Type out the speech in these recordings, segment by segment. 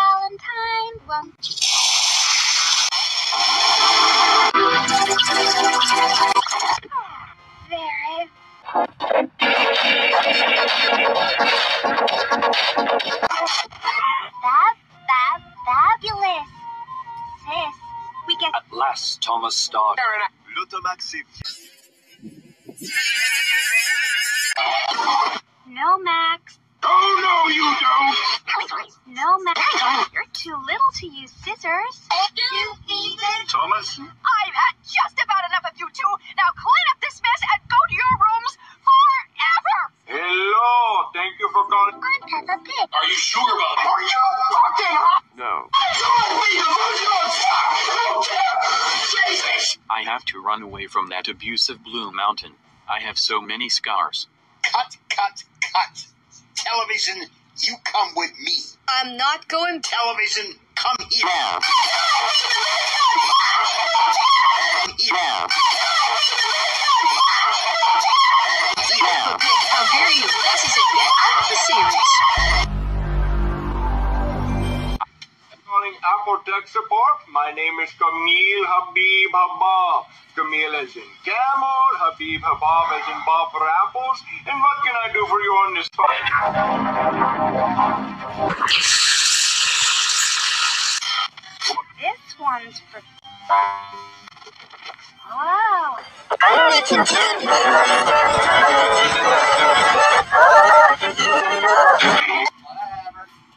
Valentine, won't At last, Thomas Stark. L'automaxi. no Max. Oh, no, you don't. No Max. You're too little to use scissors. Thomas? I've had just about enough of you two. Now clean up this mess and go to your rooms forever. Hello. Thank you for calling. I'm Peppa Pig. Are you sure about that? Are you fucking No. I have to run away from that abusive Blue Mountain. I have so many scars. Cut, cut, cut. Television, you come with me. I'm not going Television, come here. Come here. How dare you? This is a get out of the series. Calling Apple Tech Support. My name is Camille Habib Habab. Camille as in camel, Habib Habab as in Bob for apples. And what can I do for you on this phone? This one's for. Oh.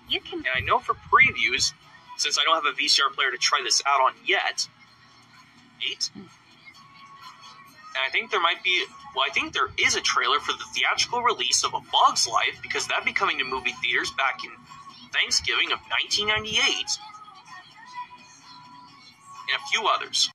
You can. And I know for previews, since I don't have a VCR player to try this out on yet, eight. And I think there might be, well, I think there is a trailer for the theatrical release of A Bug's Life because that'd be coming to movie theaters back in Thanksgiving of 1998. And a few others.